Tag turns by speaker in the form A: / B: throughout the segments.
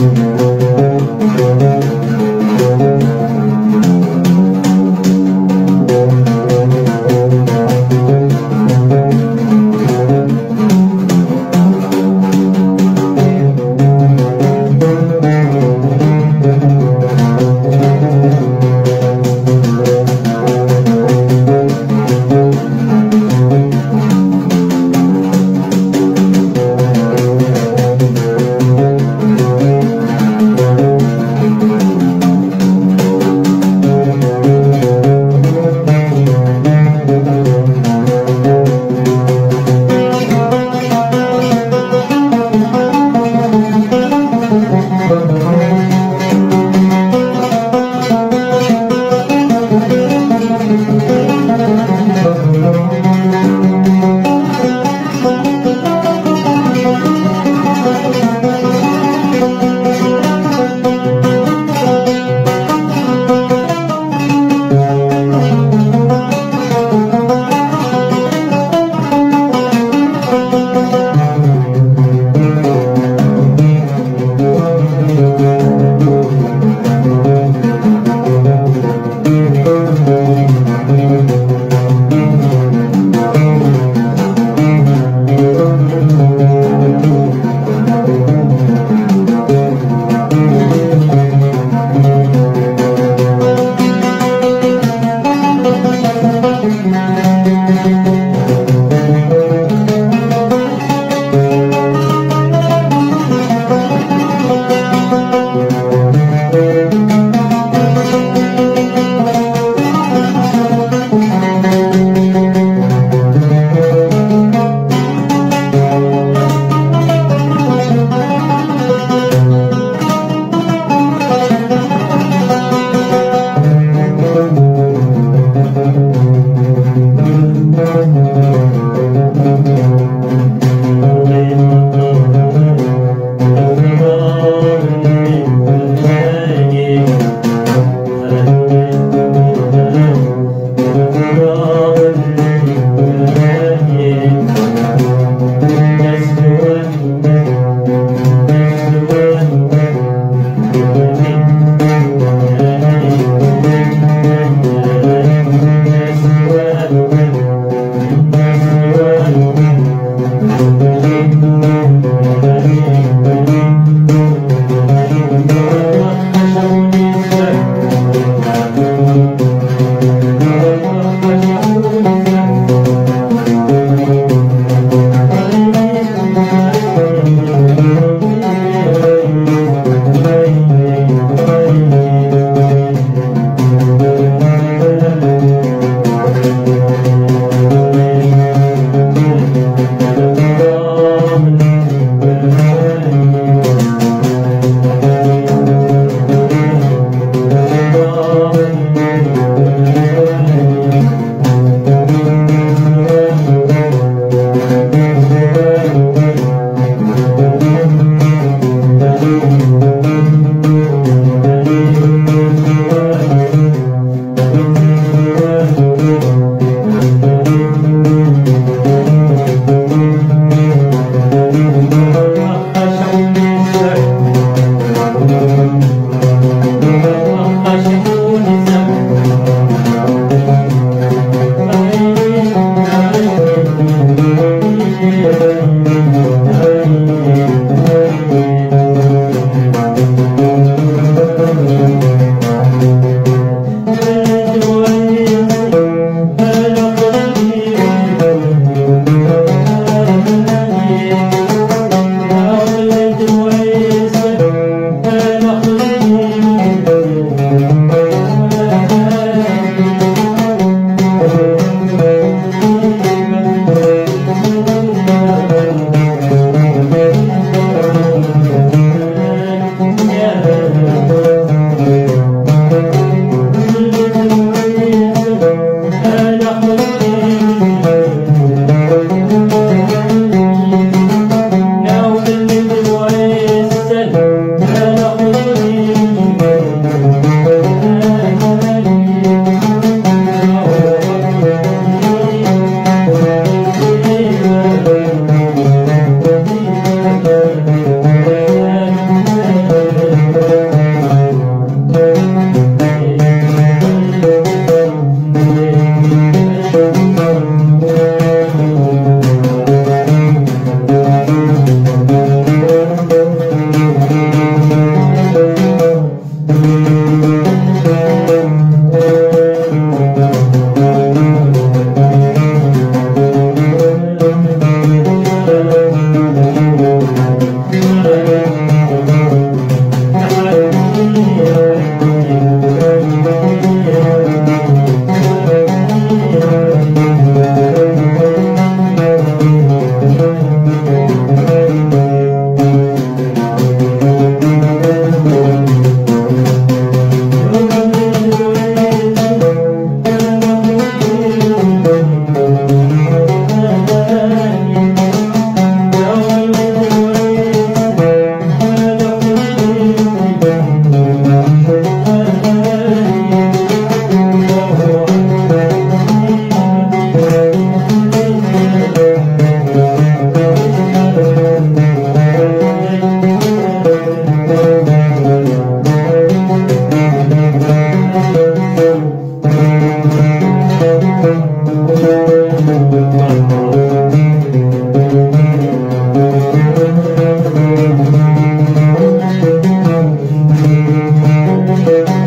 A: Thank you.
B: Thank you.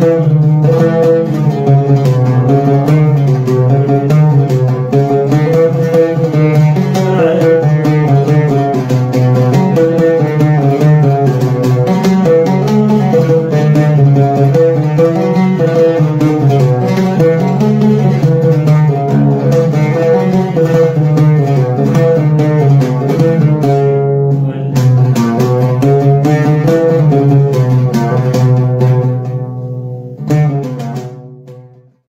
B: Música